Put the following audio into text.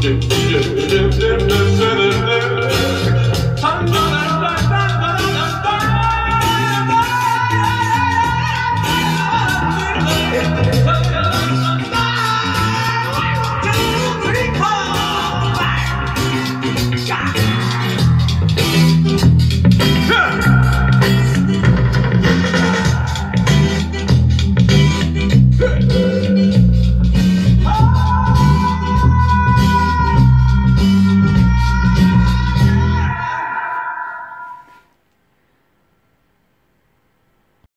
Two.